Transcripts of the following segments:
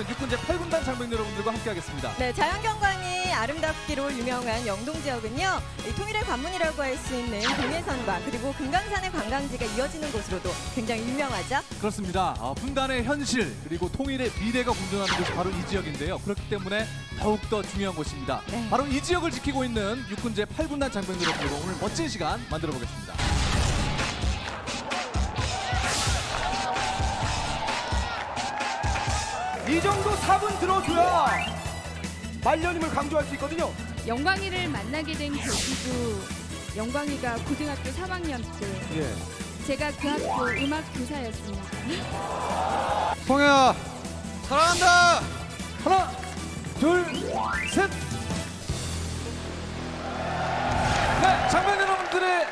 있는 육군제 8군단 장병 여러분들과 함께하겠습니다. 네, 자연경관이 아름답기로 유명한 영동 지역은요, 이 통일의 관문이라고 할 수 있는 동해선과 그리고 금강산의 관광지가 이어지는 곳으로도 굉장히 유명하죠. 그렇습니다. 어, 분단의 현실 그리고 통일의 미래가 공존하는 곳이 바로 이 지역인데요. 그렇기 때문에 더욱더 중요한 곳입니다. 네. 바로 이 지역을 지키고 있는 육군제 8군단 장병 여러분들과 오늘 멋진 시간 만들어 보겠습니다. 이 정도 삽은 들어줘야 말년임을 강조할 수 있거든요. 영광이를 만나게 된 계기도 영광이가 고등학교 3학년 때 예. 제가 그 학교 음악 교사였습니다. 송혜야 사랑한다. 하나, 둘, 셋. 네, 장병 여러분들의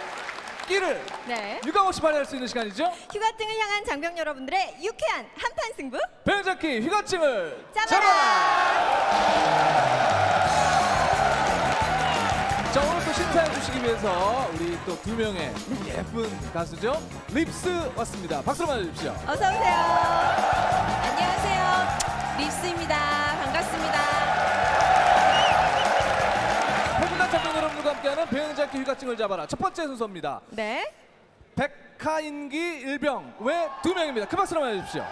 끼를 네. 유감없이 발휘할 수 있는 시간이죠. 휴가증을 향한 장병 여러분들의 유쾌한 한판 승부 배우잡기 휴가증을 잡아라! 자 오늘 또 심사해 주시기 위해서 우리 또 두 명의 예쁜 가수죠 립스 왔습니다. 박수로 맞아주십시오. 어서 오세요. 안녕 하는 배우잡기 휴가증을 잡아라. 첫 번째 순서입니다. 네. 백하인기 일병. 외 두 명입니다. 큰 박수로 맞아주십시오.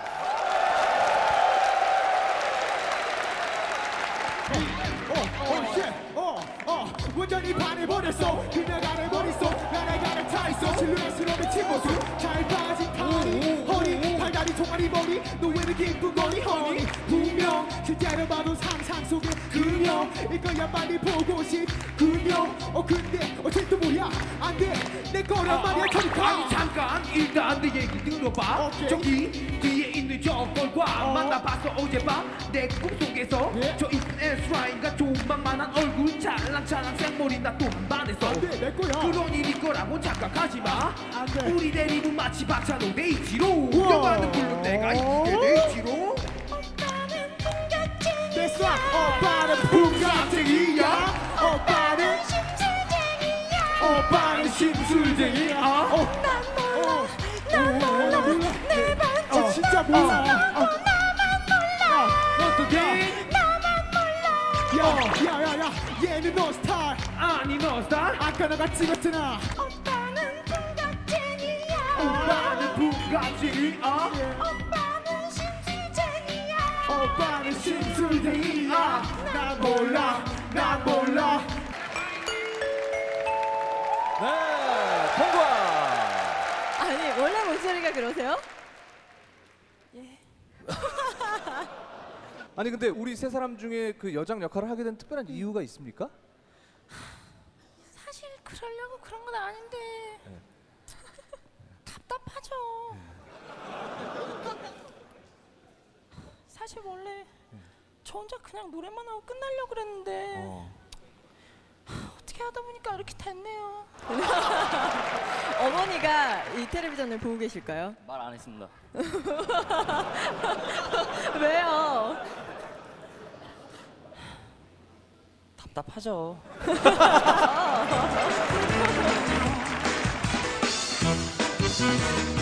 완전히 반해버렸어. 그냥 안해 머릿속 나라가를 타있어. 실루엣으로 미친 모습. 잘 빠진 다리 허리 팔다리 종아리 머리 노예는 기쁜 거리 허니 분명 실제로 봐도 상상 속에 그녀일 거야 빨리 보고 싶군요 어 근데 어쨌든 뭐야 안돼 내 거란 말이야 저리 가 아니 잠깐 일단 내 얘기 들어봐 오케이. 저기 뒤에 있는 저 걸과 어. 만나봤어 어젯밤 내 꿈속에서 예. 저 이쁜 에스라인과 조만만한 얼굴 찰랑찰랑 생머리 나 또한 반했어 안돼 내 거야 그런 일이 거라고 착각하지 마 안 돼. 우리 대리부 마치 박찬호 네이치로 우와. 영화는 물론 내가 이기게 네이치로? 됐어. 오빠는 풍각쟁이야. 오빠는 오빠는 심술쟁이야. 어. 어. 난 몰라. 내 반지. 어, 진짜 몰라. 야 어떡해? 야야야야. 얘는 너 스타일. 아니 너 스타 아까 너가 찍었잖아. 오빠 는 북같이 어 오빠는 심술쟁이야 난 몰라 난 몰라 네, 통과. 아니, 원래 목소리가 그러세요? 아니 근데 우리 세 사람 중에 그 여장 역할을 하게 된 특별한 이유가 있습니까? 사실 그러려고 그런 건 아닌데 사실 원래 저 혼자 그냥 노래만 하고 끝날려고 그랬는데 어. 어떻게 하다 보니까 이렇게 됐네요. 어머니가 이 텔레비전을 보고 계실까요? 말 안 했습니다. 왜요? 답답하죠.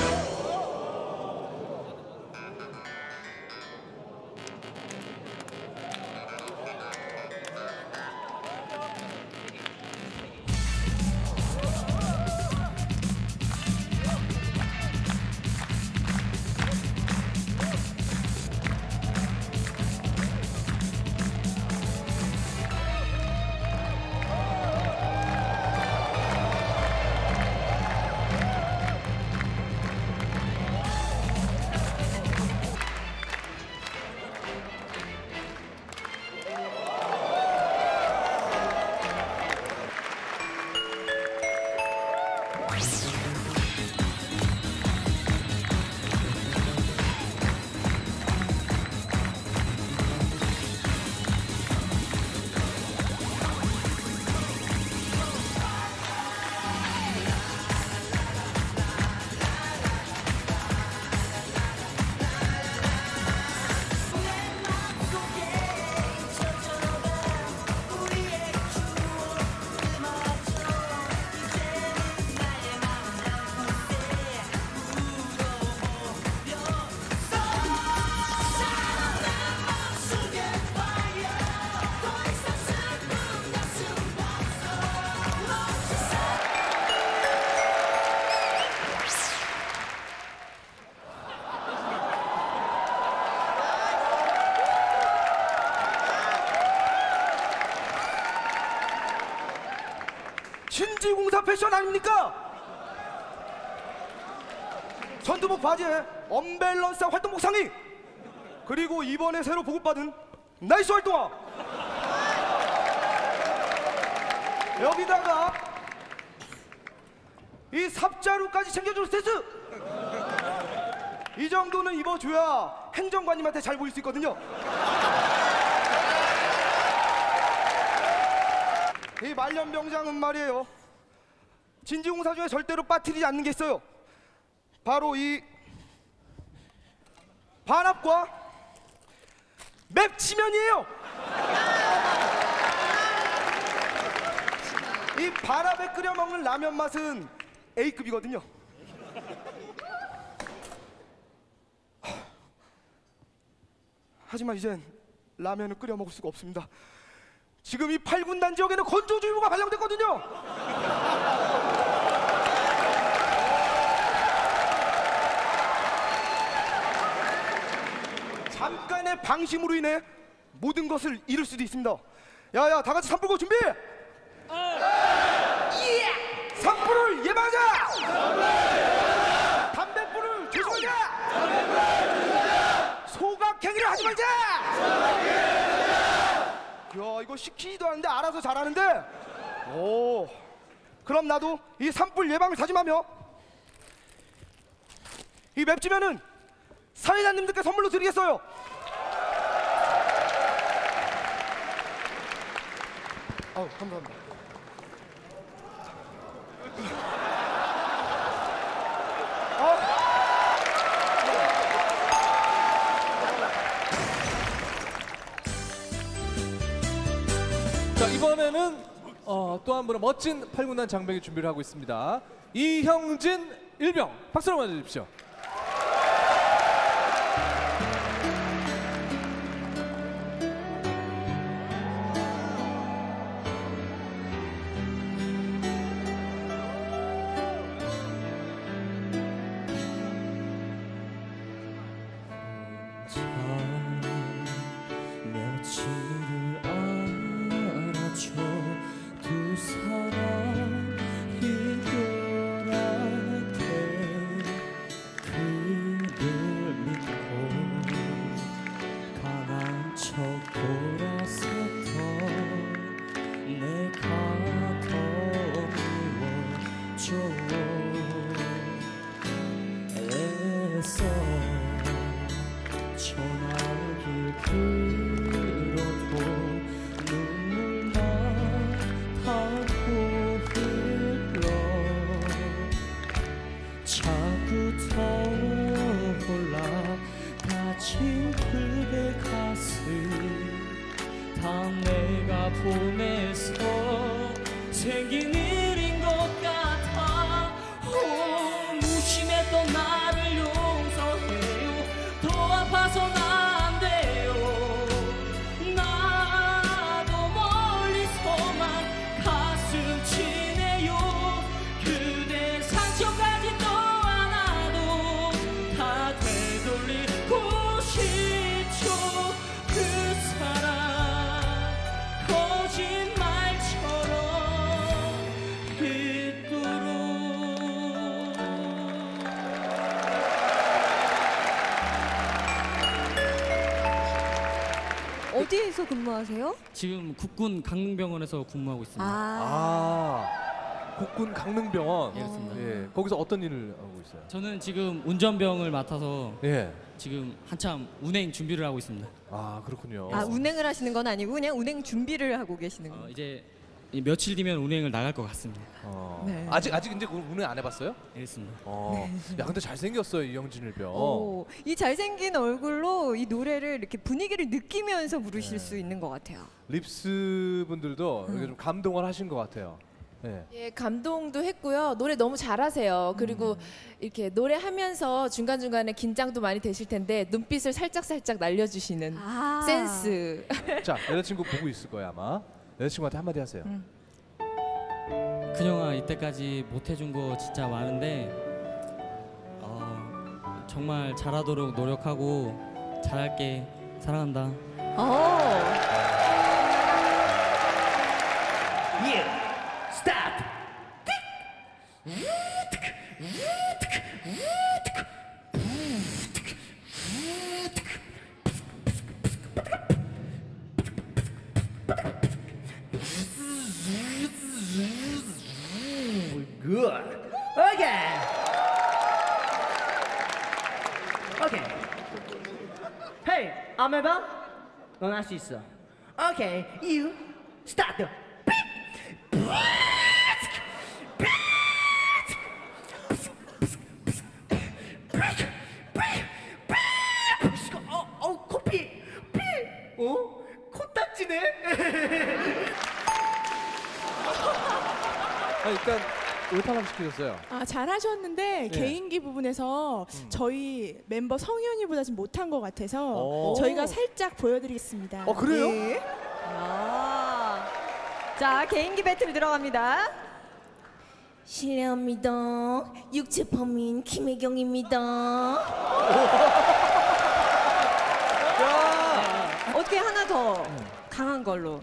course. 패션 아닙니까? 전투복 바지에 언밸런스한 활동복 상의. 그리고 이번에 새로 보급받은 nice 활동화. 여기다가 이 삽자루까지 챙겨주는 센스! 이 정도는 입어줘야 행정관님한테 잘 보일 수 있거든요. 이 말년병장은 말이에요 진지공사 중에 절대로 빠뜨리지 않는 게 있어요. 바로 이 반합과 맵치면이에요. 이 반합에 끓여 먹는 라면 맛은 A급이거든요. 하지만 이젠 라면을 끓여 먹을 수가 없습니다. 지금 이 8군단 지역에는 건조주의보가 발령됐거든요. 잠깐의 방심으로 인해 모든 것을 잃을 수도 있습니다. 야야, 다 같이 산불고 준비. 예! 산불을 예방하자. 담배불을 조심하자. 소각행위를 하지 말자. 야 이거 시키지도 않는데 알아서 잘하는데 오 그럼 나도 이 산불 예방을 다짐하며 이 맵지면은 사회자님들께 선물로 드리겠어요 아우 감사합니다 자 이번에는 어, 또한 분의 멋진 8군단 장병이 준비를 하고 있습니다. 이형진 일병 박수로 맞아주십시오. 어디에서 근무하세요? 지금 국군 강릉병원에서 근무하고 있습니다. 아, 아 국군 강릉병원. 예, 그렇습니다. 예, 거기서 어떤 일을 하고 있어요? 저는 지금 운전병을 맡아서 예. 지금 한참 운행 준비를 하고 있습니다. 아 그렇군요. 아 운행을 하시는 건 아니고 그냥 운행 준비를 하고 계시는 어, 거예요. 이제 이 며칠 뒤면 운행을 나갈 것 같습니다. 어, 네. 아직 아직 이제 운행 안 해봤어요? 알겠습니다. 어. 야 근데 잘 생겼어요 이형진 일병. 오, 이 잘생긴 얼굴로 이 노래를 이렇게 분위기를 느끼면서 부르실 수 있는 것 같아요. 립스 분들도 이렇게 좀 감동을 하신 것 같아요. 예. 예, 감동도 했고요. 노래 너무 잘하세요. 그리고 이렇게 노래하면서 중간중간에 긴장도 많이 되실 텐데 눈빛을 살짝살짝 날려주시는 아. 센스. 자 여자친구 보고 있을 거예요 아마. 여자친구한테 한마디 하세요. 큰영아 이때까지 못 해준 거 진짜 많은데 어, 정말 잘하도록 노력하고 잘할게 사랑한다. 어. 예, Good. Okay. Okay. Hey, Ameba. Okay, you start. 시키셨어요. 아, 잘하셨는데 개인기 부분에서 저희 멤버 성현이보다 좀 못한 것 같아서 오. 저희가 살짝 보여드리겠습니다. 어 그래요? 네. 아. 자, 개인기 배틀 들어갑니다. 실례합니다. 육체 범인 김혜경입니다. 어떻게 하나 더 강한 걸로.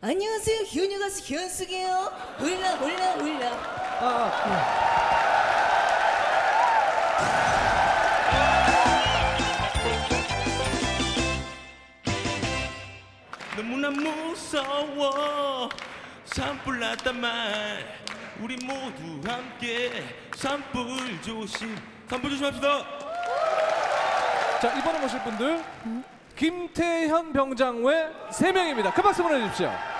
안녕하세요. 현유 가수 현숙이에요. 훌라 훌라 훌라. 아, 아, 너무나 무서워 산불 났단 말 우리 모두 함께 산불 조심 산불 조심합시다 자 이번에 모실 분들 김태현 병장 외세 명입니다. 큰 박수 보내주십시오.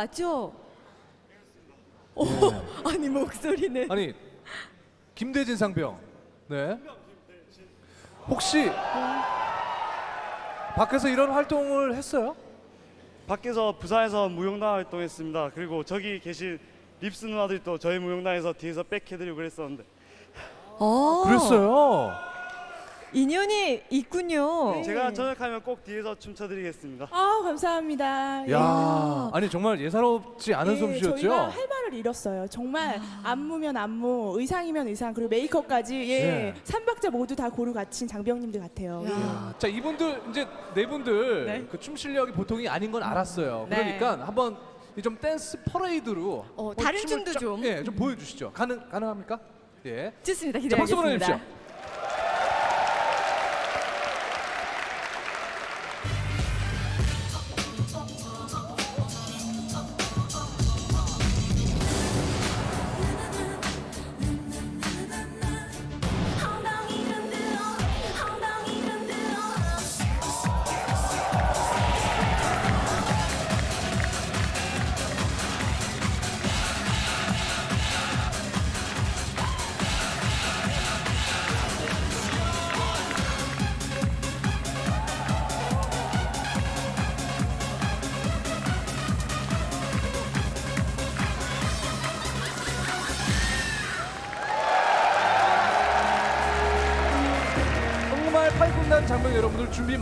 맞죠? 오, 아니 목소리는 아니 김대진 상병. 네. 혹시 밖에서 이런 활동을 했어요? 밖에서 부산에서 무용단 활동했습니다. 그리고 저기 계신 립스 누나들이 또 저희 무용단에서 뒤에서 백해드리고 그랬었는데 어, 그랬어요. 인연이 있군요. 제가 저녁하면 꼭 뒤에서 춤춰드리겠습니다. 아, 감사합니다. 예. 야, 아니 정말 예사롭지 않은 예, 솜씨였죠. 저희가 할 말을 잃었어요. 정말 안무면 안무, 의상이면 의상, 그리고 메이크업까지 예, 네. 삼박자 모두 다 고루 갖춘 장병님들 같아요. 예. 아, 자 이분들 이제 네 분들 네. 그 춤 실력이 보통이 아닌 건 알았어요. 네. 그러니까 한번 이좀 댄스 퍼레이드로 어, 한번 다른 춤을 춤도 쫙, 좀. 예, 좀 보여주시죠. 가능 가능합니까? 예. 좋습니다. 자 박수 기대하겠습니다. 보내주십시오.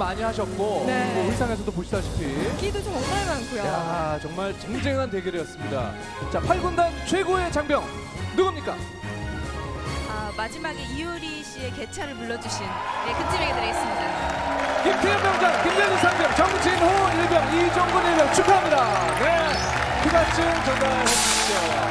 많이 하셨고 네. 뭐 의상에서도 보시다시피 인기도 정말 많고요. 야 정말 쟁쟁한 대결이었습니다. 자 8군단 최고의 장병 누굽니까? 아, 마지막에 이효리 씨의 개차를 불러주신 네, 그 팀에게 드리겠습니다. 김태현 병장, 김대리 상병, 정진호 일병, 이종근 일병 축하합니다. 네, 휴가증 전달해 주시죠.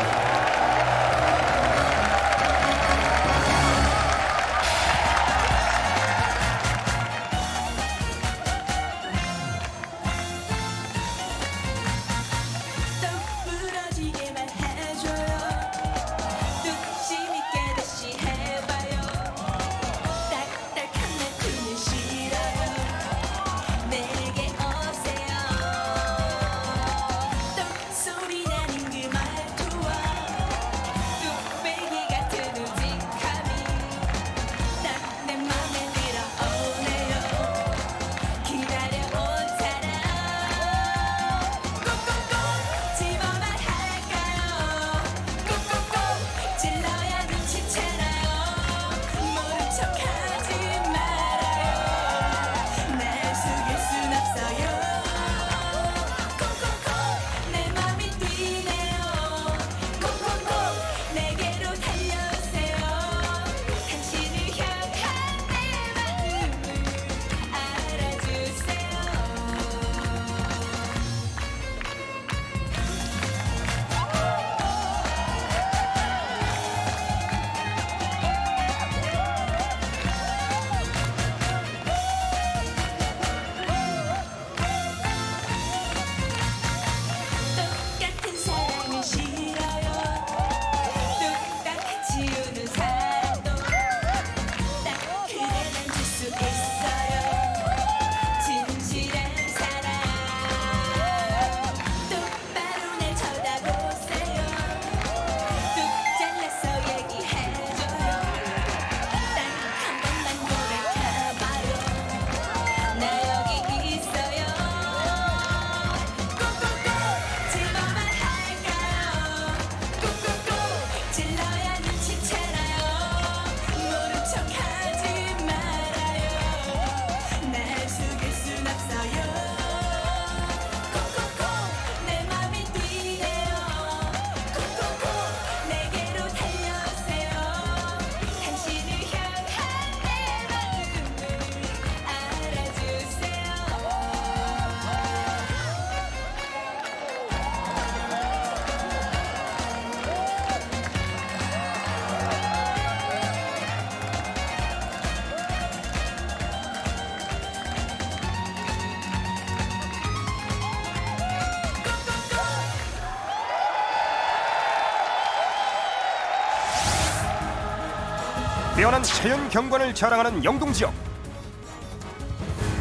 뛰어난 자연 경관을 자랑하는 영동 지역.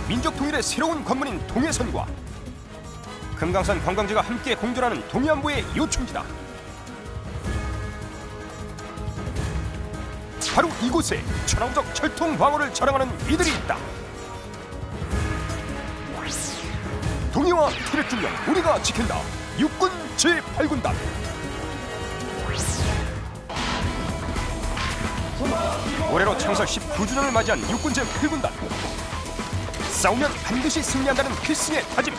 민족 통일의 새로운 관문인 동해선과 금강산 관광지가 함께 공존하는 동해안부의 요충지다. 바로 이곳에 천왕적 철통 방어를 자랑하는 이들이 있다. 동해와 태백중령 우리가 지킨다. 육군 제8군단 올해로 창설 19주년을 맞이한 육군 제 8군단. 싸우면 반드시 승리한다는 필승의 다짐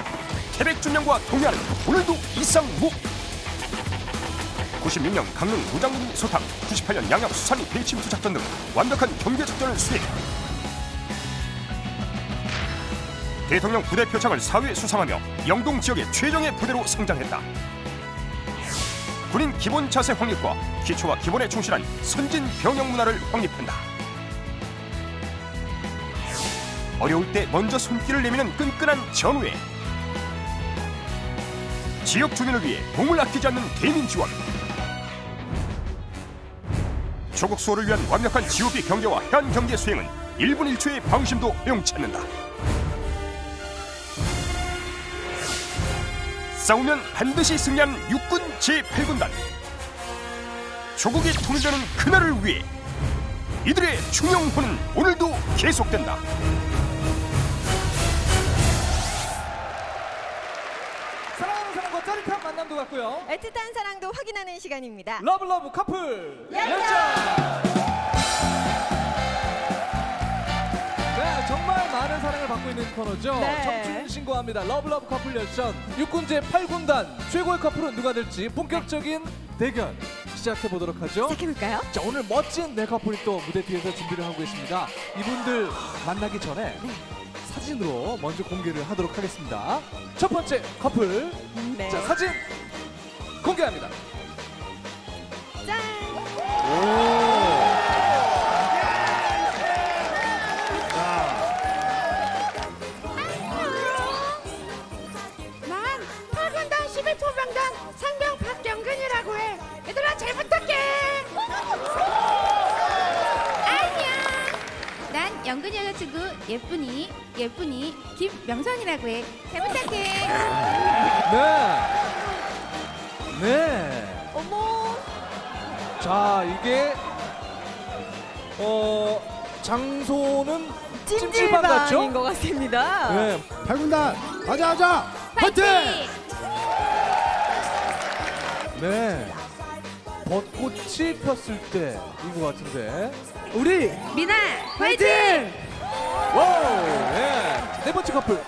태백준령과 동해안은 오늘도 이상무. 96년 강릉 무장군이 소탕 98년 양양 수산이 배침투 작전 등 완벽한 경계 작전을 수행 대통령 부대 표창을 사회 수상하며 영동 지역의 최정예 부대로 성장했다 군인 기본 자세 확립과 기초와 기본에 충실한 선진 병영 문화를 확립한다. 어려울 때 먼저 손길을 내미는 끈끈한 전우회. 지역 주민을 위해 몸을 아끼지 않는 대민 지원. 조국 수호를 위한 완벽한 GOP 경제와 해안 경제 수행은 1분 1초의 방심도 용치 않는다. 싸우면 반드시 승리하는 육군 제8군단 조국이 통일되는 그날을 위해 이들의 충영호는 오늘도 계속된다 사랑하는 사람과 짜릿한 만남도 같고요. 애틋한 사랑도 확인하는 시간입니다. love love 커플 열전! 네, 정말 많은 코너죠. 네. 청춘 신고합니다. love love 커플 열전 육군 제 8군단 최고의 커플은 누가 될지 본격적인 대결 시작해 보도록 하죠. 시작해볼까요? 자 오늘 멋진 네 커플이 또 무대 뒤에서 준비를 하고 계십니다. 이분들 만나기 전에 네. 사진으로 먼저 공개를 하도록 하겠습니다. 첫 번째 커플 네. 자 사진 공개합니다. 짠! 난 예쁜이 예쁜이 김명선이라고 해. 잘 부탁해. 네. 네. 어머. 자 이게 어 장소는 찜질방 같죠? 것 같습니다. 네. 8군단 가자 가자 파이팅! 네. 벚꽃이 폈을 때 인 것 같은데. 우리 미나 파이팅! 와우. 네. 네 번째 커플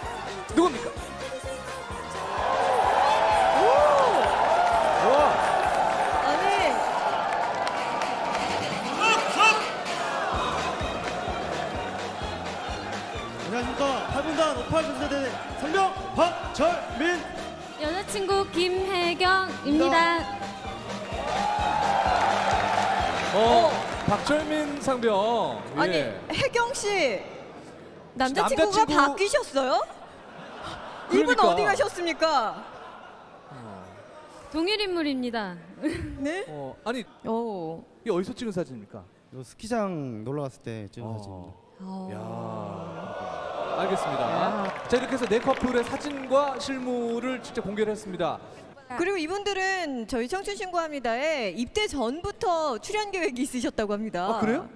누굽니까? 와. 아니 안녕하십니까 8군단 58분세대 상병 박철민 여자친구 김혜경입니다. 어 박철민 상병. 아니 예. 혜경 씨 남자친구가 남자친구- 바뀌셨어요? 이분 그러니까. 어디 가셨습니까? 동일 인물입니다. 네? 어 아니 오. 이게 어디서 찍은 사진입니까? 스키장 놀러 갔을 때 찍은 사진입니다. 야. 알겠습니다. 자 이렇게 해서 네 커플의 사진과 실물을 직접 공개를 했습니다. 그리고 이분들은 저희 청춘 신고합니다에 입대 전부터 출연 계획이 있으셨다고 합니다. 아 그래요?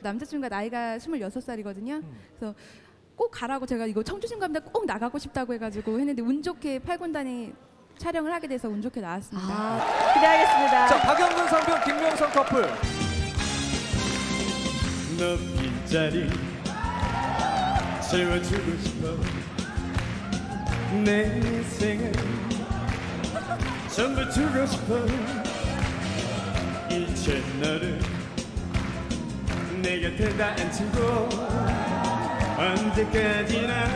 남자친구가 나이가 26살이거든요. 그래서 꼭 가라고 제가 이거 청주신감다 꼭 나가고 싶다고 해가지고 했는데 운 좋게 8군단이 촬영을 하게 돼서 운 좋게 나왔습니다. 아, 기대하겠습니다. 자 박영근 상병 김명선 커플. 너 빈자리 채워주고 싶어 내 생을 전부 주고 싶어 이제 너를 내 곁에 다 앉히고 언제까지나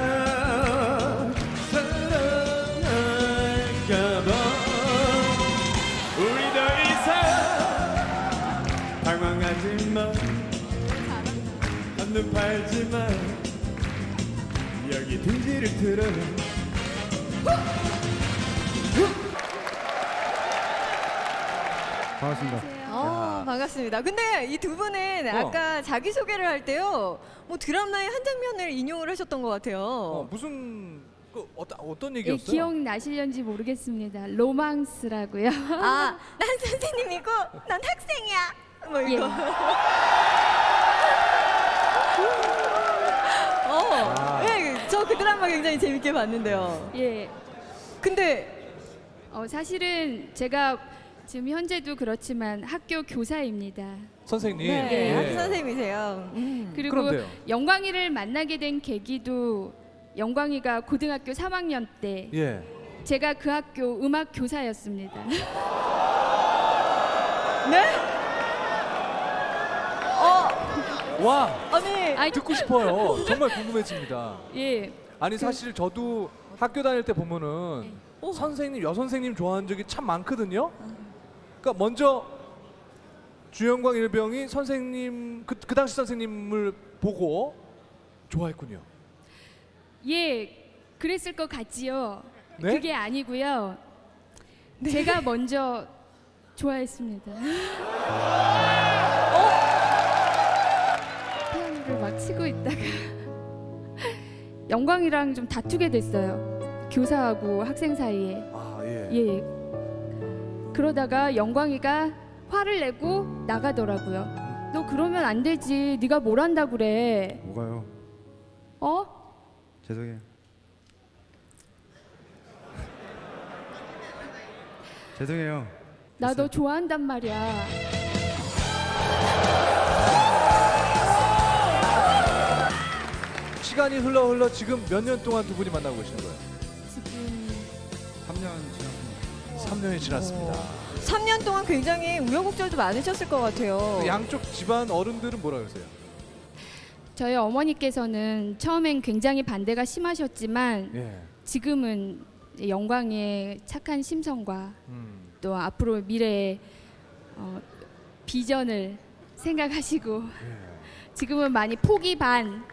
사랑할까봐. 우리 더 이상 방황하지 마. 한눈 팔지 마 여기 둥지를 틀어. 반갑습니다. 어, 반갑습니다. 근데 이 두 분은 어. 아까 자기 소개를 할 때요, 뭐 드라마의 한 장면을 인용을 하셨던 것 같아요. 어, 무슨 그 어떤 어떤 예, 얘기였어요? 기억나실런지 모르겠습니다. 로망스라고요. 아, 난 선생님이고 난 학생이야. 뭐 예. 이거. 어, 아. 네, 저그 드라마 굉장히 재밌게 봤는데요. 예. 근데 어, 사실은 제가 지금 현재도 그렇지만 학교 교사입니다. 선생님. 네, 예. 학교 선생님이세요. 음. 그리고 그런데요? 영광이를 만나게 된 계기도 영광이가 고등학교 3학년 때 예. 제가 그 학교 음악 교사였습니다. 네? 어, 와 아니 듣고 싶어요. 정말 궁금해집니다. 예. 아니 사실 저도 학교 다닐 때 보면은 선생님 여선생님 좋아하는 적이 참 많거든요. 그러니까 먼저 주영광 일병이 선생님 그, 그 당시 선생님을 보고 좋아했군요. 예, 그랬을 것 같지요. 네? 그게 아니고요. 제가 먼저 좋아했습니다. 피아노를 막 치고 있다가 영광이랑 좀 다투게 됐어요. 교사하고 학생 사이에. 아 예. 예. 그러다가 영광이가 화를 내고 나가더라고요. 너 그러면 안 되지. 네가 뭘 한다 그래. 뭐가요? 어? 죄송해요. 죄송해요. 나 너 좋아한단 말이야. 시간이 흘러 흘러 지금 몇 년 동안 두 분이 만나고 계시는 거예요? 3년 지났습니다. 3년이 지났습니다. 3년 동안 굉장히 우여곡절도 많으셨을 것 같아요. 그 양쪽 집안 어른들은 뭐라 그러세요? 저희 어머니께서는 처음엔 굉장히 반대가 심하셨지만 예. 지금은 영광의 착한 심성과 음. 또 앞으로 미래의 어, 비전을 생각하시고 지금은 많이 포기 반,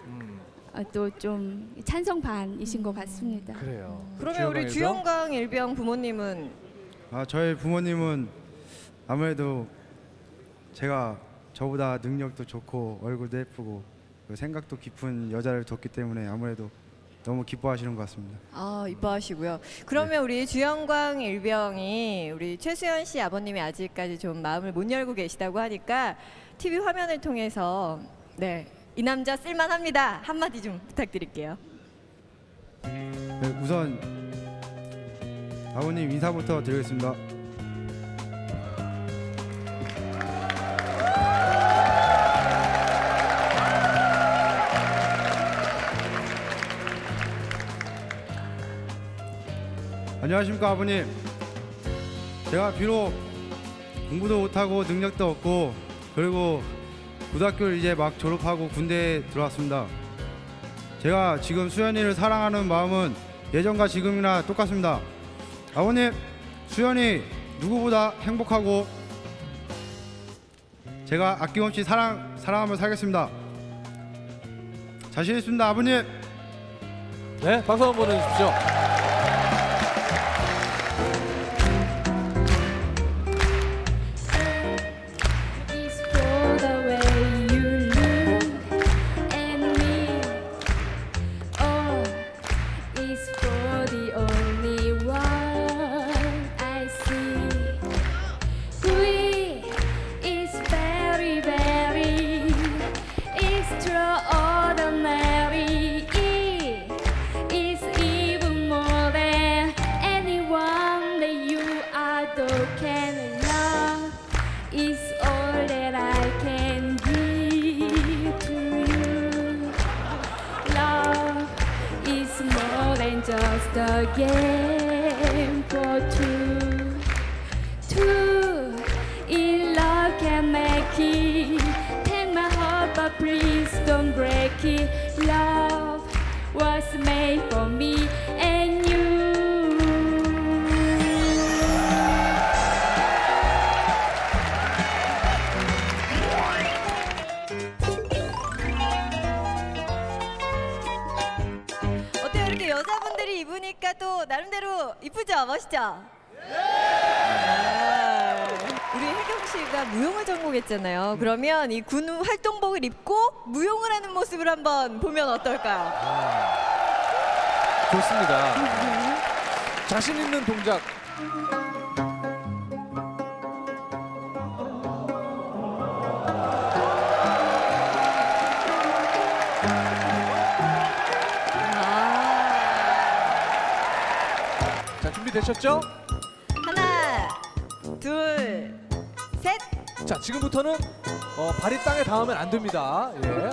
어, 또좀 찬성 반이신 것 같습니다. 그래요. 그러면 우리 주영강 일병 부모님은 아 저희 부모님은 아무래도 제가 저보다 능력도 좋고 얼굴도 예쁘고 그 생각도 깊은 여자를 뒀기 때문에 아무래도 너무 기뻐하시는 것 같습니다. 아 이뻐하시고요. 그러면 우리 주영광 일병이 우리 최수연 씨 아버님이 아직까지 좀 마음을 못 열고 계시다고 하니까 TV 화면을 통해서 네 이 남자 쓸만합니다 한마디 좀 부탁드릴게요. 네, 우선 아버님 인사부터 드리겠습니다. 안녕하십니까 아버님. 제가 비록 공부도 못하고 능력도 없고 그리고 고등학교를 이제 막 졸업하고 군대에 들어왔습니다. 제가 지금 수연이를 사랑하는 마음은 예전과 지금이나 똑같습니다. 아버님, 수연이 누구보다 행복하고 제가 아낌없이 사랑 사랑하며 살겠습니다. 자신 있습니다, 아버님. 네, 박수 한번 보내주십시오. 그러면 이 군 활동복을 입고 무용을 하는 모습을 한번 보면 어떨까요? 좋습니다. 자신 있는 동작. 자, 준비되셨죠? 하나, 둘, 셋. 자, 지금부터는 어, 발이 땅에 닿으면 안 됩니다. 예.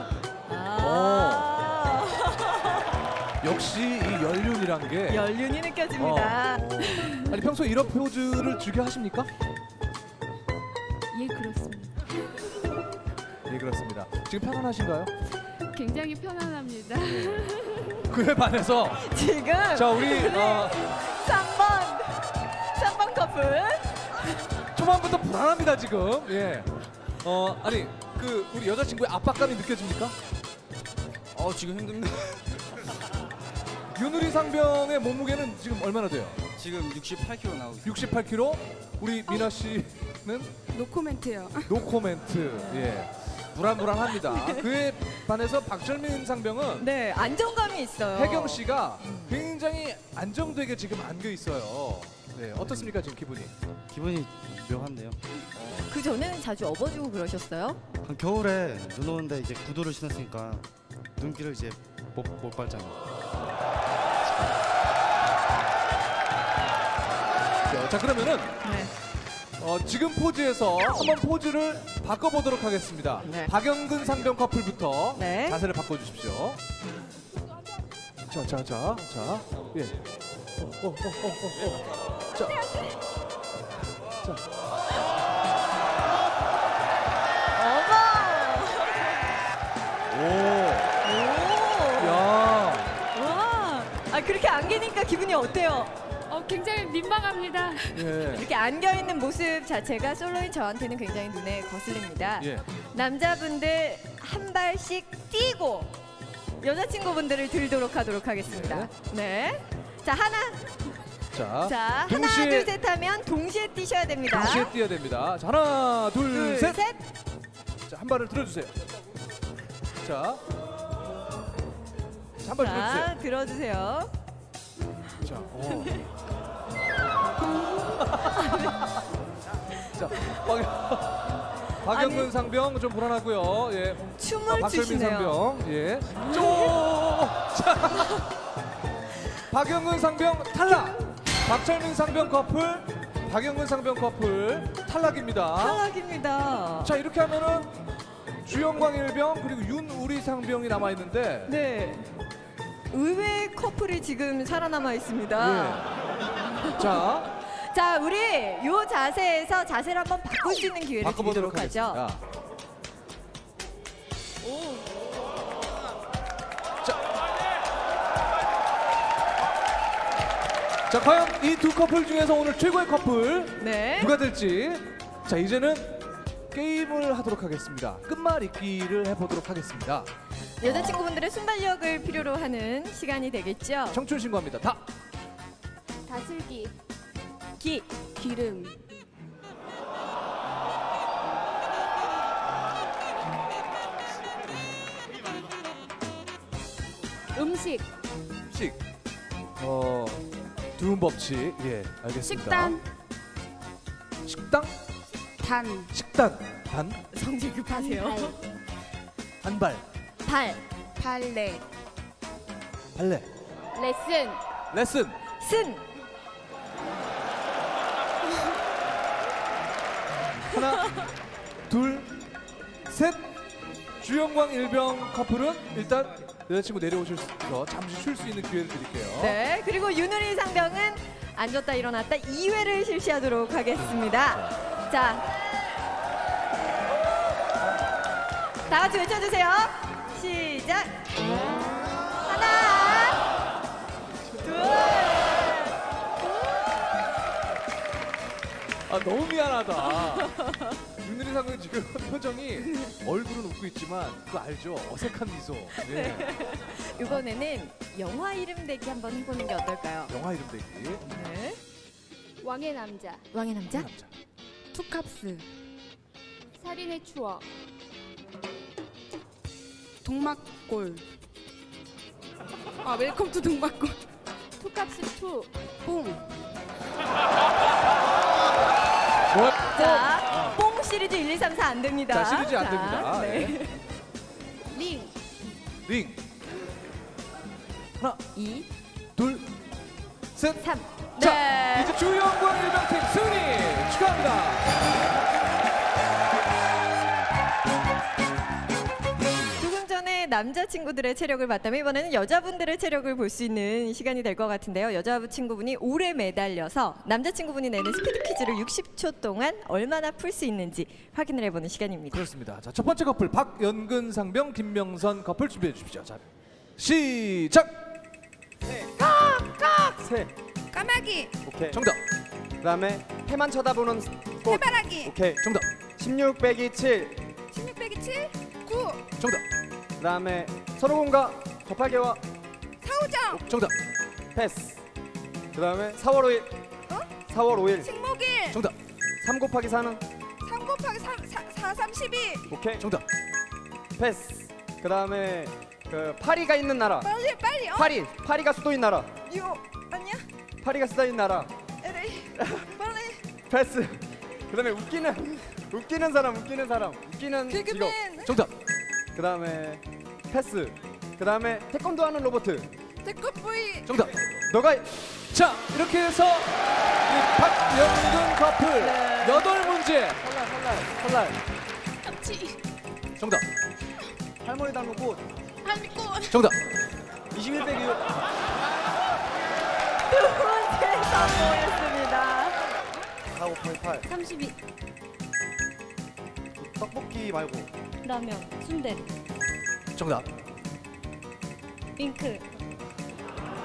아. 오. 역시 이 연륜이란 게 연륜이 느껴집니다. 어. 아니 평소에 이런 포즈를 즐겨 하십니까? 예, 그렇습니다. 예, 그렇습니다. 지금 편안하신가요? 굉장히 편안합니다. 그에 반해서 지금 자, 우리 어, 3번 3번 커플 초반부터 불안합니다 지금. 예. 어 아니 그 우리 여자친구의 압박감이 느껴집니까? 어 지금 힘듭니다. 윤우리 상병의 몸무게는 지금 얼마나 돼요? 지금 68kg 나오고 있어요. 68kg. 우리 미나 씨는 노코멘트요. 노코멘트. 예. 불안불안합니다. 그에 반해서 박철민 상병은 네 안정감이 있어요. 혜경 씨가 굉장히 안정되게 지금 안겨 있어요. 네 어떻습니까 지금 기분이? 기분이 묘한데요. 그 전에는 자주 업어주고 그러셨어요? 한 겨울에 눈 오는데 이제 구두를 신었으니까 눈길을 이제 못, 못 밟잖아요. 자 그러면은 네. 어, 지금 포즈에서 한번 포즈를 바꿔보도록 하겠습니다. 네. 박영근 상병 커플부터 네. 자세를 바꿔주십시오. 자, 자, 자, 자, 예. 어, 어, 어, 어, 어, 어. 자, 자. 오. 야. 와, 아 그렇게 안기니까 기분이 어때요? 어, 굉장히 민망합니다. 예. 이렇게 안겨 있는 모습 자체가 솔로인 저한테는 굉장히 눈에 거슬립니다. 예. 남자분들 한 발씩 뛰고 여자친구분들을 들도록 하도록 하겠습니다. 네. 자 하나, 자, 자 하나 동시에 둘 셋 하면 동시에 뛰셔야 됩니다. 동시에 뛰어야 됩니다. 자, 하나, 둘, 둘, 셋. 셋. 자, 한 발을 들어주세요. 자, 자, 한발 들어주세요. 자 들어주세요. 자, 어. 자, 박, 박영근 아니. 상병 좀 불안하고요. 예. 춤을 아, 박철민 추시네요. 상병, 예. 쪼. 자, 박영근 상병 탈락. 박철민 상병 커플, 박영근 상병 커플 탈락입니다. 탈락입니다. 자, 이렇게 하면은 주영광 일병 그리고 윤우리 상병이 남아 있는데. 네. 의외의 커플이 지금 살아남아 있습니다. 예. 자, 자, 우리 요 자세에서 자세를 한번 바꿀 수 있는 기회를 드리도록 하죠. 하겠습니다. 자, 과연 이 두 커플 중에서 오늘 최고의 커플 네. 누가 될지. 자, 이제는 게임을 하도록 하겠습니다. 끝말잇기를 해보도록 하겠습니다. 여자친구분들의 순발력을 필요로 하는 시간이 되겠죠. 청춘 신고합니다. 다. 다슬기, 기, 기름, 음식, 식. 어, 두음 법칙. 예, 알겠습니다. 식단, 식당? 단, 식단. 단? 성질 급하세요. 단발. 발, 발레, 발레. 레슨, 레슨. 쓴, 하나, 둘, 셋. 주영광 일병 커플은 일단 여자친구 내려오셔서 잠시 쉴 수 있는 기회를 드릴게요. 네. 그리고 윤우리 상병은 앉았다 일어났다 2회를 실시하도록 하겠습니다. 자. 다 같이 외쳐주세요. 시작. 하나, 둘, 아 너무 미안하다. 윤누리 상은 지금 표정이 얼굴은 웃고 있지만 그거 알죠? 어색한 미소. 예. 네. 이번에는 영화 이름 대기 한번 해보는 게 어떨까요? 영화 이름 대기. 네. 왕의 남자, 왕의 남자? 투캅스, 살인의 추억, 동막골. 아 Welcome to 동막골. 투캅스 two, 뽕, 뭐? 자, 뽕 시리즈 1, 2, 3, 4 안 됩니다. 자 시리즈 안 자, 됩니다. 네. 예. 링, 링. 하나, 2, 둘, 셋, 삼. 자 네. 이제 주영광 일병팀 승리 축하합니다. 남자친구들의 체력을 봤다면 이번에는 여자분들의 체력을 볼 수 있는 시간이 될 것 같은데요. 여자친구분이 오래 매달려서 남자친구분이 내는 스피드 퀴즈를 60초 동안 얼마나 풀 수 있는지 확인을 해보는 시간입니다. 그렇습니다. 자 첫 번째 커플 박연근 상병 김명선 커플 준비해 주십시오. 자 시작. 새. 까마귀. 오케이. 정답. 그 다음에 해만 쳐다보는 꽃. 해바라기. 오케이. 정답. 16 빼기 7. 16 빼기 7. 9. 정답. 그다음에 선호공과 거팔개와 사우정. 정답. 패스. 그다음에 4월 5일. 어? 4월 5일. 식목일. 정답. 3 곱하기 4는 3 곱하기 3, 4, 4 3, 12. 오케이. 정답. 패스. 그다음에 그 파리가 있는 나라. 빨리 빨리. 어? 파리. 파리가 수도인 나라. 요 아니야? 파리가 수도인 나라. LA. 빨리. 패스. 그다음에 웃기는 웃기는 사람 웃기는 사람 웃기는 직업. 정답. 그 다음에 패스. 그 다음에 태권도 하는 로봇. 태권 부이. 정답. 너가 자 이렇게 해서 이 박연근 커플 네. 여덟 문제. 설날 설날 설날. 참치. 정답. 할머니 닮은 꽃. 한꽃. 정답. 21 빼기 6. 두 번째 성공했습니다. 45.8. 32 떡볶이 말고 라면 순대 정답. 윙크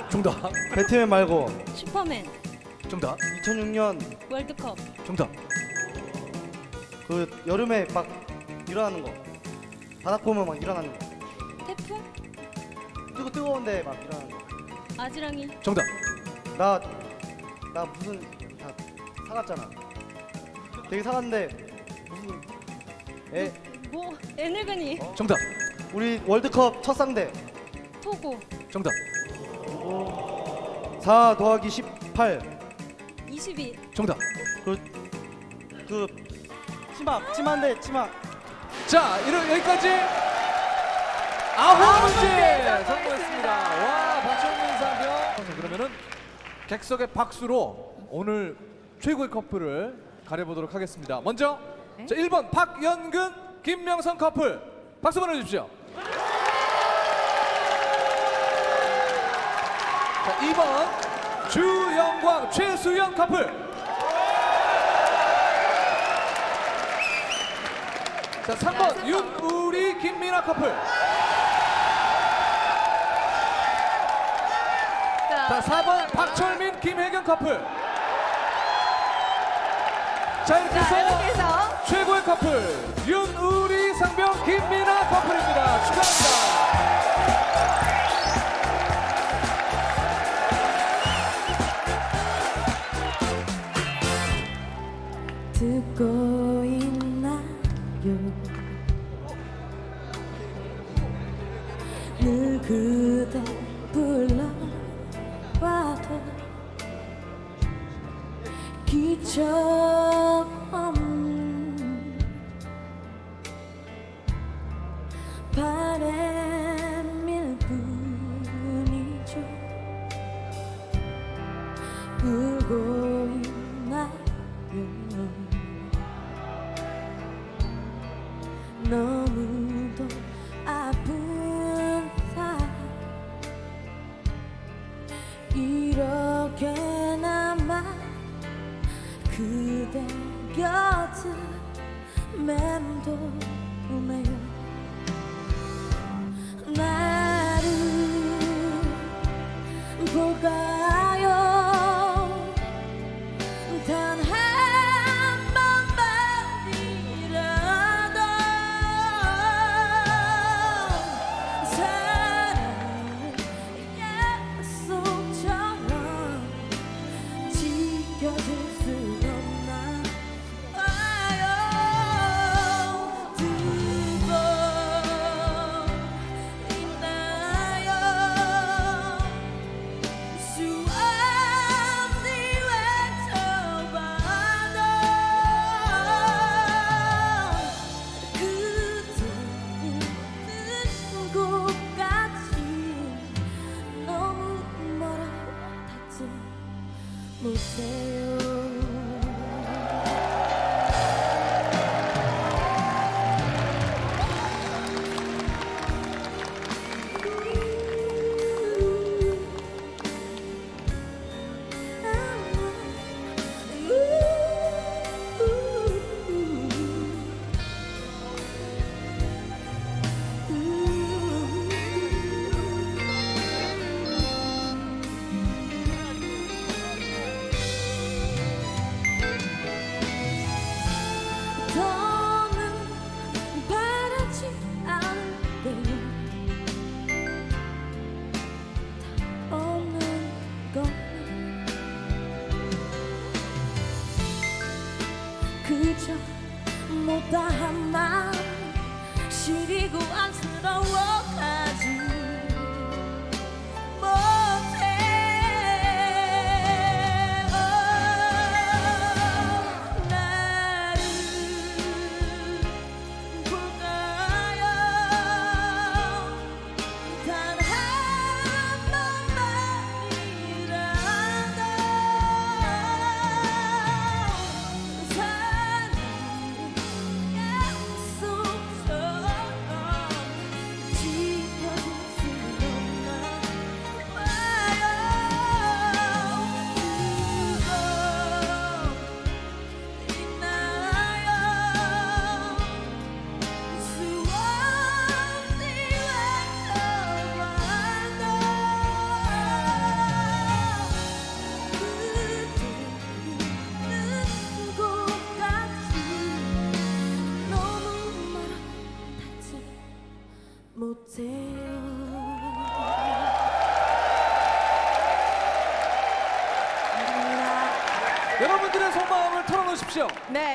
정답. 배트맨 말고 슈퍼맨 정답. 2006년 월드컵 정답. 그 여름에 막 일어나는 거. 바닥 보면 막 일어나는 거. 태풍 뜨거 뜨거운데 막 일어나는 거. 아지랑이 정답. 나, 나 무슨 다 사갔잖아. 되게 사갔는데 무슨 에 뭐 에너그니 정답. 우리 월드컵 첫 상대 토고 정답. 4 더하기 18. 22 정답. 그, 그 치마 치마인데 치마. 자, 이런 여기까지 아홉 문제 문제 성공했습니다. 와, 박정민 상병. 그러면은 객석의 박수로 오늘 최고의 커플을 가려보도록 하겠습니다. 먼저 자, 1번 박연근 김명선 커플 박수 보내주십시오. 자, 2번 주영광 최수영 커플. 자, 3번 윤우리 김민아 커플. 자, 4번 박철민 김혜경 커플. 자, 이렇게 해서, 이렇게 해서 최고의 커플 윤우리 상병 김민아 커플입니다. 축하합니다. 듣고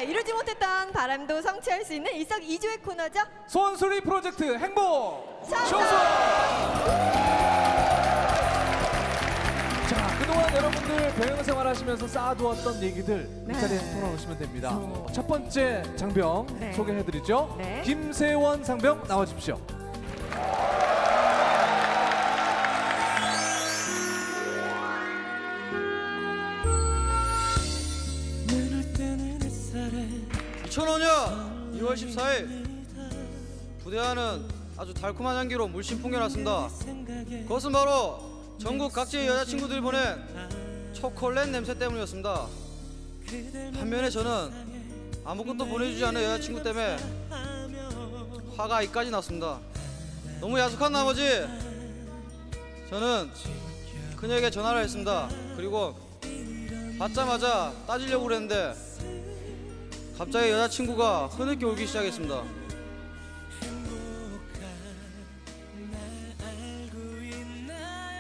이루지 못했던 바람도 성취할 수 있는 일석이조의 코너죠. 소원소리 프로젝트 행복 쇼소. 자, 그동안 여러분들 병영 생활하시면서 쌓아두었던 얘기들 네. 이 자리에 털어놓으시면 됩니다. 첫 번째 장병 네. 소개해드리죠. 네. 김세원 상병 나와주십시오. 2005년 2월 14일 부대하는 아주 달콤한 향기로 물씬 풍겨났습니다. 그것은 바로 전국 각지의 여자친구들이 보낸 초콜릿 냄새 때문이었습니다. 반면에 저는 아무것도 보내주지 않은 여자친구 때문에 화가 이까지 났습니다. 너무 야속한 나머지 저는 그녀에게 전화를 했습니다. 그리고 받자마자 따지려고 그랬는데 갑자기 여자친구가 흐느껴 울기 시작했습니다.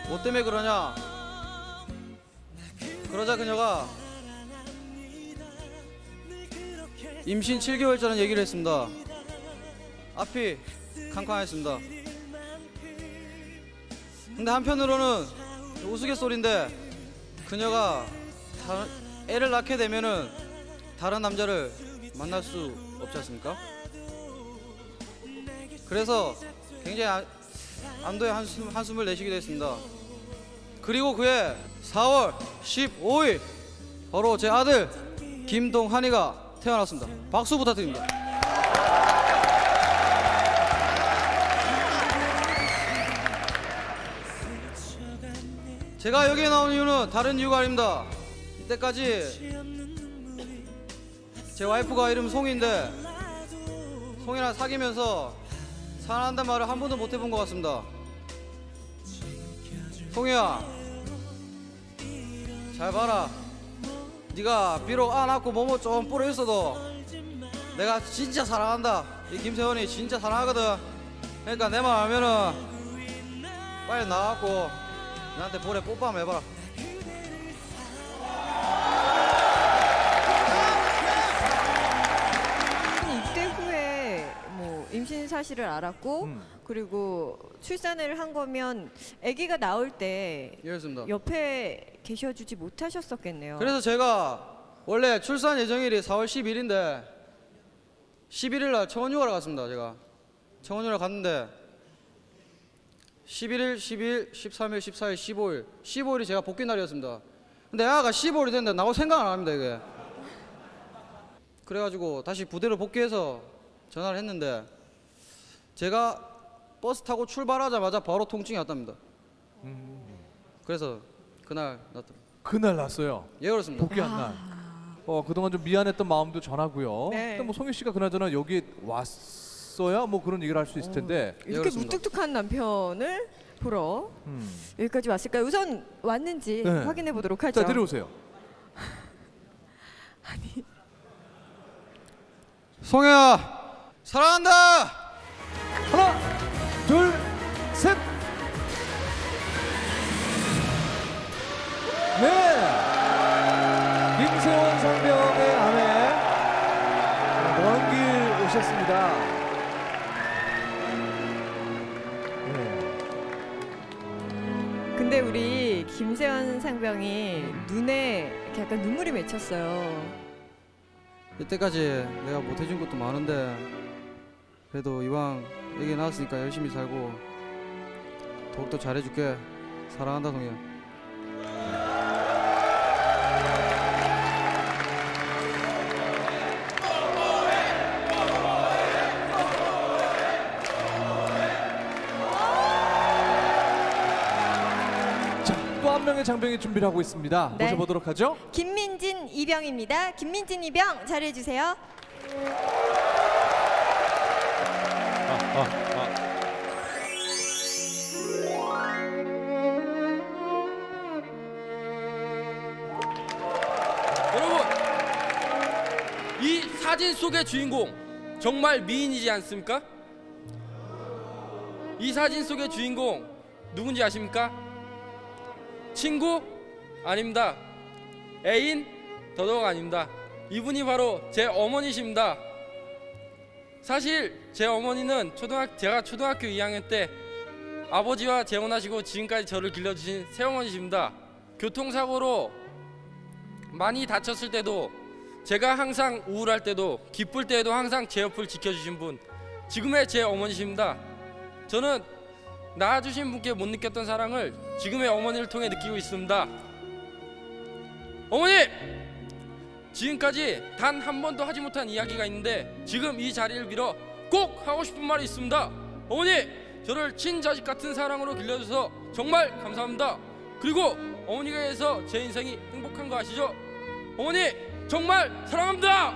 뭐 때문에 그러냐? 그러자 그녀가 임신 7개월짜리 얘기를 했습니다. 앞이 캄캄했습니다. 근데 한편으로는 우스갯소리인데 그녀가 다- 애를 낳게 되면은 다른 남자를 만날 수 없지 않습니까? 그래서 굉장히 안- 안도의 한숨, 한숨을 내쉬게 됐습니다. 그리고 그해 4월 15일 바로 제 아들 김동한이가 태어났습니다. 박수 부탁드립니다. 제가 여기에 나온 이유는 다른 이유가 아닙니다. 이때까지 제 와이프가 이름 송인데 송이랑 사귀면서 사랑한다는 말을 한 번도 못 해본 것 같습니다. 송이야, 잘 봐라. 네가 비록 안 왔고 뭐뭐 좀 뿌려 있어도 내가 진짜 사랑한다. 이 김세원이 진짜 사랑하거든. 그러니까 내말 하면은 빨리 나와갖고 나한테 볼에 뽀뽀 한번 해봐라. 임신 사실을 알았고 음. 그리고 출산을 한 거면 아기가 나올 때 이렇습니다. 옆에 계셔주지 못하셨었겠네요. 그래서 제가 원래 출산 예정일이 4월 10일인데 11일 날 청원휴가를 갔습니다. 제가 청원휴가를 갔는데 11일, 12일, 13일, 14일, 15일, 15일이 제가 복귀 날이었습니다. 근데 아가 15일이 됐는데 나올 생각 안 합니다 이게. 그래가지고 다시 부대로 복귀해서 전화를 했는데 제가 버스 타고 출발하자마자 바로 통증이 왔답니다. 그래서 그날 났더라고요. 그날 났어요. 예 그렇습니다. 복귀한 날. 어 그동안 좀 미안했던 마음도 전하고요. 네. 근데 뭐 송희 씨가 그나저나 여기 왔어야 뭐 그런 얘기를 할 수 있을 텐데. 이렇게 무뚝뚝한 남편을 보러 음. 여기까지 왔을까요? 우선 왔는지 네. 확인해 보도록 하죠. 자 내려오세요. 송혜야 사랑한다. 김세원 상병이 눈에 이렇게 약간 눈물이 맺혔어요. 이때까지 내가 못 해준 것도 많은데 그래도 이왕 얘기 나왔으니까 열심히 살고 더욱더 잘해줄게. 사랑한다 송이 장병이 준비를 하고 있습니다. 네. 모셔보도록 하죠. 김민진 이병입니다. 김민진 이병 자리해 주세요. 여러분 이 사진 속의 주인공 정말 미인이지 않습니까? 이 사진 속의 주인공 누군지 아십니까? 친구? 아닙니다. 애인? 더더욱 아닙니다. 이분이 바로 제 어머니십니다. 사실 제 어머니는 초등학 제가 초등학교 2학년 때 아버지와 재혼하시고 지금까지 저를 길러주신 새어머니십니다. 교통사고로 많이 다쳤을 때도 제가 항상 우울할 때도 기쁠 때에도 항상 제 옆을 지켜주신 분 지금의 제 어머니십니다. 저는 낳아주신 분께 못 느꼈던 사랑을 지금의 어머니를 통해 느끼고 있습니다. 어머니! 지금까지 단 한 번도 하지 못한 이야기가 있는데 지금 이 자리를 빌어 꼭 하고 싶은 말이 있습니다. 어머니! 저를 친자식 같은 사랑으로 길러줘서 정말 감사합니다. 그리고 어머니가 해서 제 인생이 행복한 거 아시죠? 어머니! 정말 사랑합니다!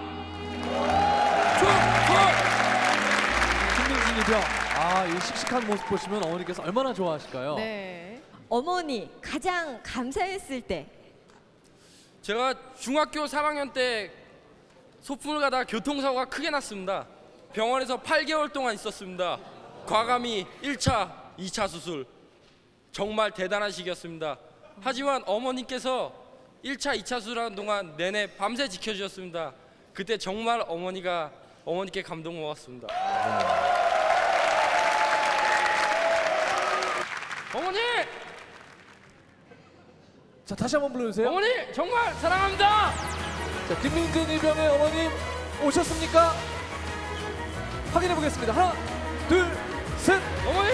김민진 이병. 아, 이 씩씩한 모습 보시면 어머니께서 얼마나 좋아하실까요? 네. 어머니 가장 감사했을 때 제가 중학교 3학년 때 소풍을 가다 교통사고가 크게 났습니다. 병원에서 8개월 동안 있었습니다. 과감히 1차, 2차 수술. 정말 대단한 시기였습니다. 하지만 어머니께서 1차, 2차 수술하는 동안 내내 밤새 지켜주셨습니다. 그때 정말 어머니가 어머니께 감동 먹었습니다. 어머니! 자, 다시 한번 불러주세요. 어머니 정말 사랑합니다. 자, 김민진 이병의 어머님 오셨습니까? 확인해 보겠습니다. 하나, 둘, 셋. 어머니.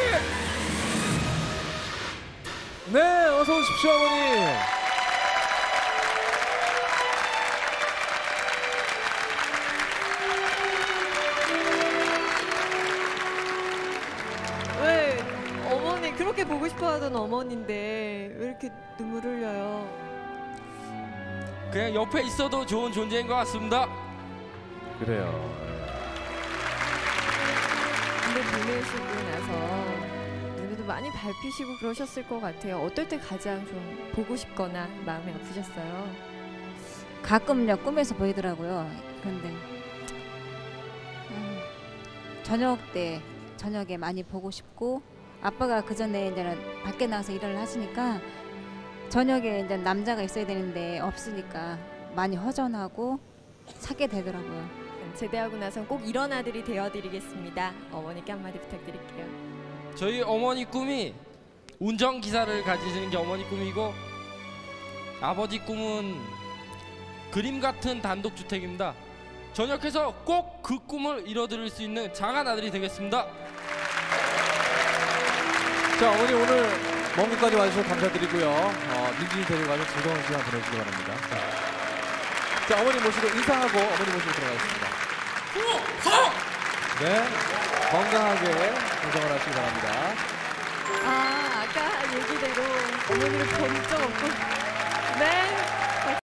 네, 어서 오십시오, 어머니. 그렇게 보고 싶어하던 어머니인데 왜 이렇게 눈물 흘려요? 그냥 옆에 있어도 좋은 존재인 것 같습니다. 그래요. 근데 보내시고 나서 눈에도 많이 밟히시고 그러셨을 것 같아요. 어떨 때 가장 좀 보고 싶거나 마음이 아프셨어요? 가끔요 꿈에서 보이더라고요. 그런데 음, 저녁 때 저녁에 많이 보고 싶고 아빠가 그 전에 이제는 밖에 나가서 일을 하시니까 저녁에 이제 남자가 있어야 되는데 없으니까 많이 허전하고 찾게 되더라고요. 제대하고 나선 꼭 이런 아들이 되어드리겠습니다. 어머니께 한마디 부탁드릴게요. 저희 어머니 꿈이 운전기사를 가지시는 게 어머니 꿈이고 아버지 꿈은 그림 같은 단독주택입니다. 전역해서 꼭 그 꿈을 이뤄드릴 수 있는 장한 아들이 되겠습니다. 자, 어머니 오늘 먼 곳까지 와주셔서 감사드리고요. 어, 민진이 데리고 가서 즐거운 시간 보내시기 바랍니다. 자, 자, 어머니 모시고 인사하고 어머니 모시고 들어가겠습니다. 네, 건강하게 운전을 하시기 바랍니다. 아, 아까 얘기대로 어머니를 본 적 없고